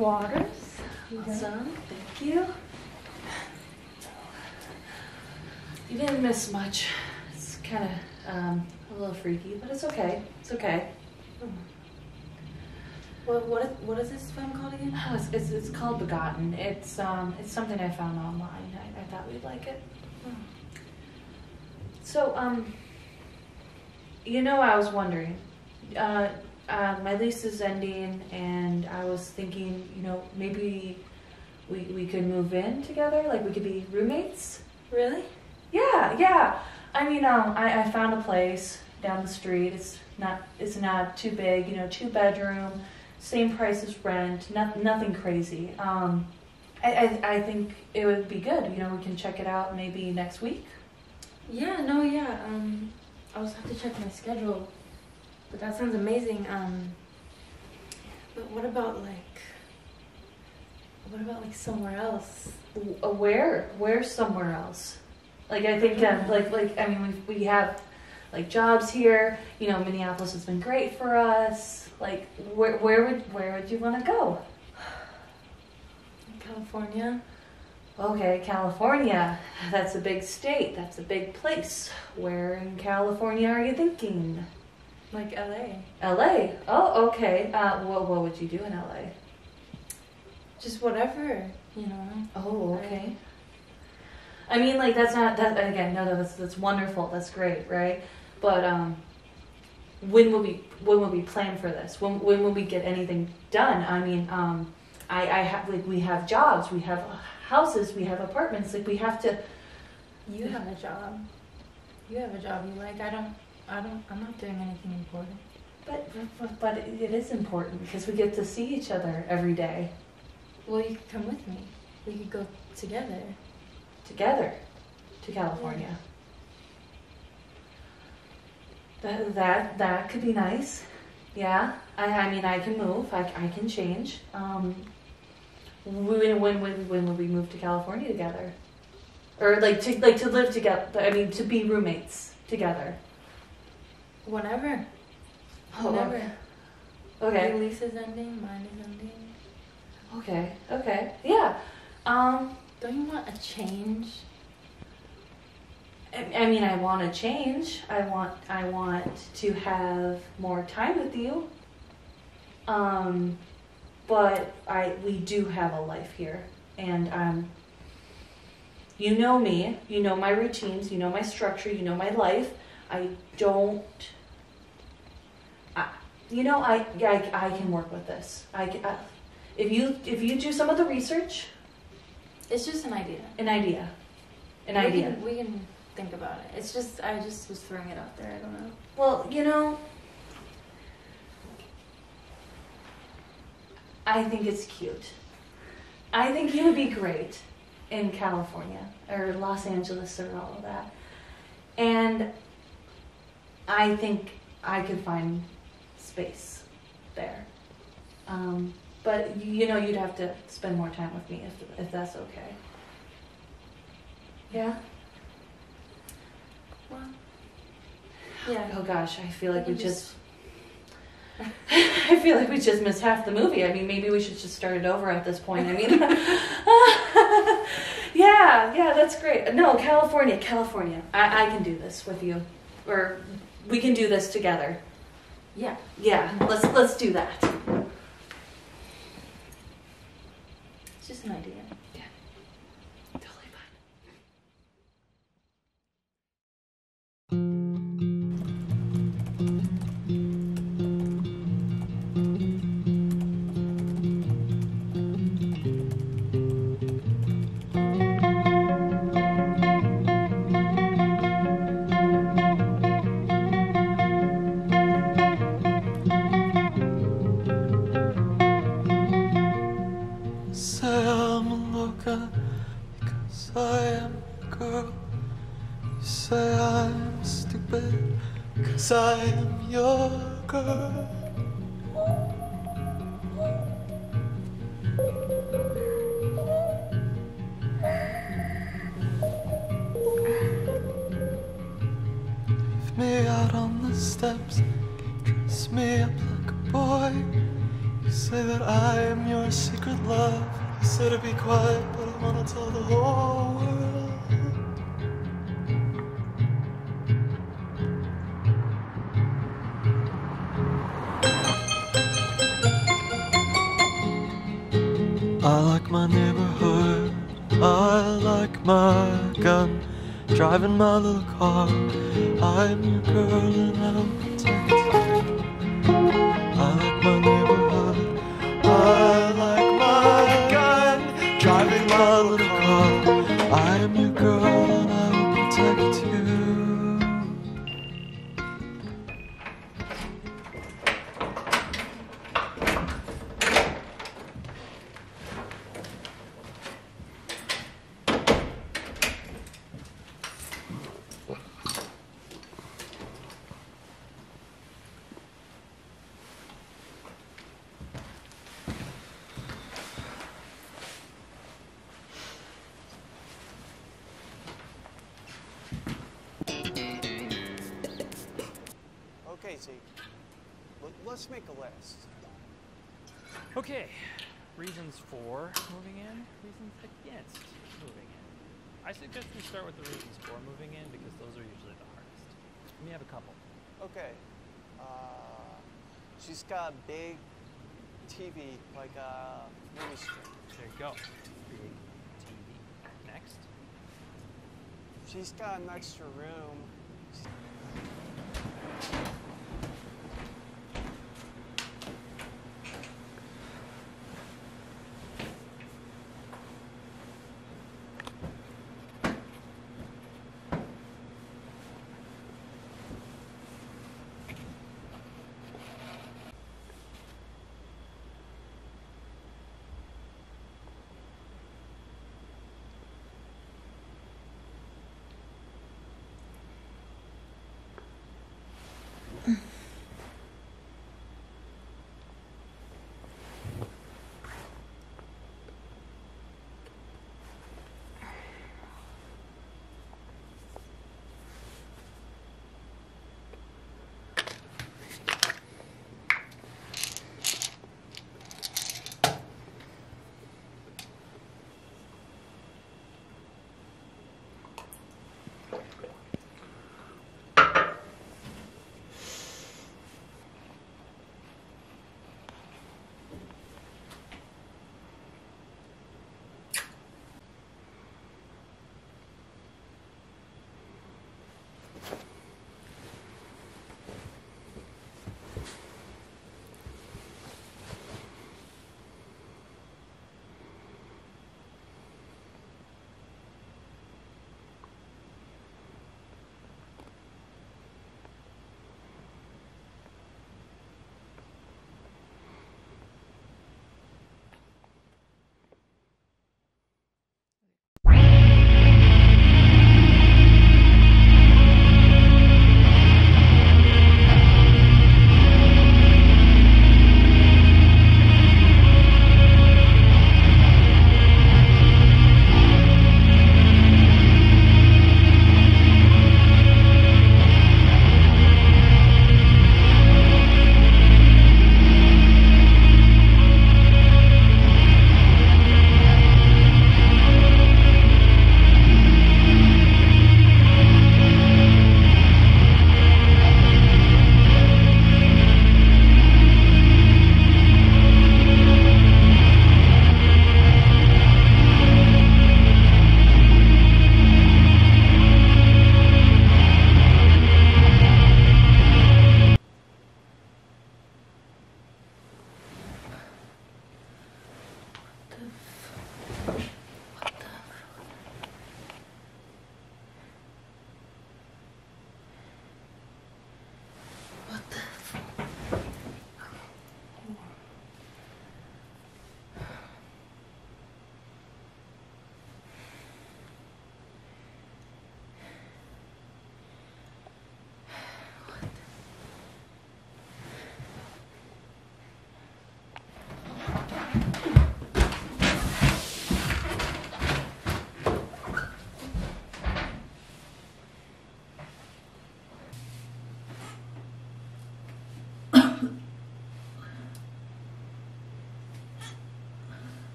waters. Awesome. Thank you. You didn't miss much. It's kind of um, a little freaky, but it's okay. It's okay. What what is, what is this film called again? Oh, it's, it's, it's called Begotten. It's um it's something I found online. I, I thought we'd like it. So um, you know, I was wondering. Uh, uh, my lease is ending, and I was thinking, you know, maybe we we could move in together. Like we could be roommates. Really? Yeah, yeah. I mean, um, I, I found a place down the street. It's not it's not too big, you know, two bedroom, same price as rent, not, nothing crazy. Um, I, I I think it would be good. You know, we can check it out maybe next week. Yeah, no, yeah. Um, I was have to check my schedule, but that sounds amazing. Um, but what about like, what about like somewhere else? Uh, Where? Where somewhere else? Like I think, um, like like I mean, we we have like jobs here. You know, Minneapolis has been great for us. Like, where where would where would you want to go? California. Okay, California. That's a big state. That's a big place. Where in California are you thinking? Like LA. LA. Oh, okay. Uh, what, what would you do in LA? Just whatever, you know. Oh, okay. I mean, like that's not that again. No, no, that's that's wonderful. That's great, right? But um, when will we when will we plan for this? When when will we get anything done? I mean, um, I I have like we have jobs, we have houses, we have apartments. Like we have to. You have a job. You have a job you like. I don't. I don't. I'm not doing anything important. But but, but it is important because we get to see each other every day Well, you could come with me. We could go together. together to California. That that that could be nice. Yeah, I I mean I can move. I, I can change. Um, when when when when will we move to California together? Or like to like to live together? I mean to be roommates together. Whenever. Oh, Whenever. Okay. Lease is ending. Mine is ending. Okay. Okay. Yeah. Um. Don't you want a change? I, I mean, I want a change. I want I want to have more time with you. Um, but I we do have a life here, and um, you know me. You know my routines. You know my structure. You know my life. I don't. You know, I, I I can work with this. I, I uh, if you if you do some of the research, It's just an idea. an idea, an we idea. Can, we can think about it. It's just I just was throwing it out there. I don't know. Well, you know, I think it's cute. I think you would be great in California or Los Angeles or all of that. And I think I could find space there. Um, but you know, you'd have to spend more time with me if, if that's okay. Yeah? Well, yeah. Oh gosh, I feel like We just. I feel like we just missed half the movie. I mean, maybe we should just start it over at this point. I mean, yeah, yeah, that's great. No, California, California. I, I can do this with you, or we can do this together. Yeah. Yeah, let's let's do that. Because I am a girl. You say I'm stupid because I am your girl. Leave me out on the steps, dress me up like a boy. You say that I am your secret love. You say to be quiet, but I wanna tell the whole world. I like my neighborhood. I like my gun. Driving my little car. I'm your girl and I'm protected. Driving Let's make a list. Okay, reasons for moving in, reasons against moving in. I suggest we start with the reasons for moving in because those are usually the hardest. We have a couple. Okay. Uh, she's got a big TV, like a movie screen. There you go. Big TV. Next. She's got an extra room.